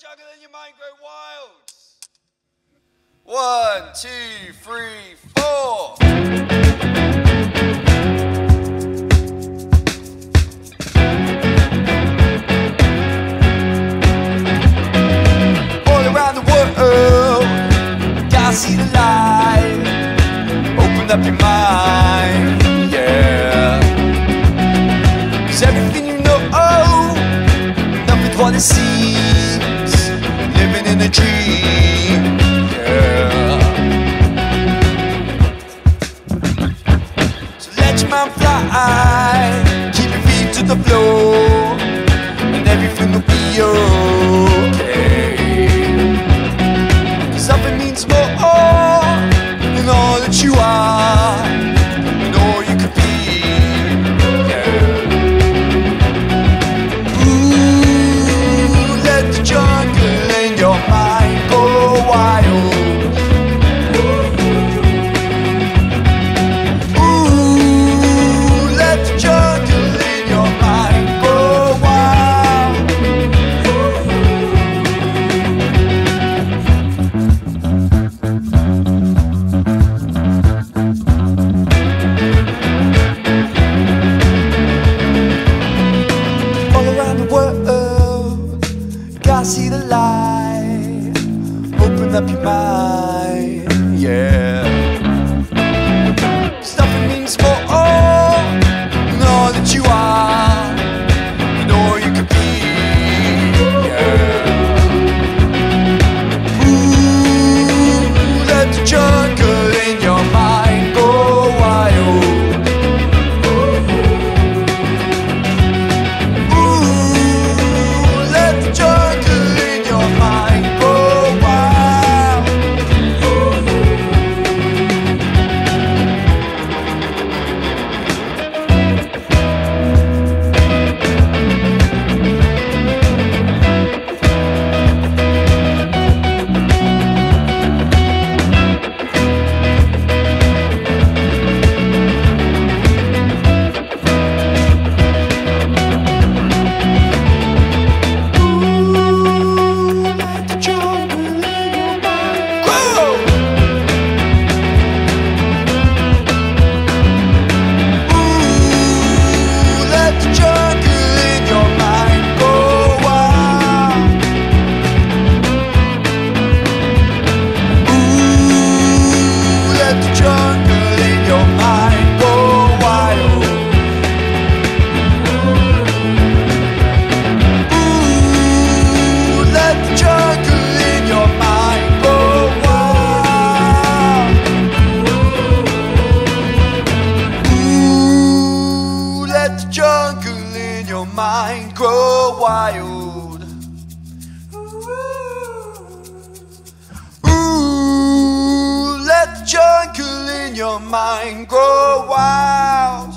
the then your mind grow wild. One, two, three, four. All around the world, gotta see the light. Open up your mind. keep your feet to the floor, and everything will be okay. up your mind. let the jungle in your mind grow wild. Ooh, let the jungle in your mind grow wild.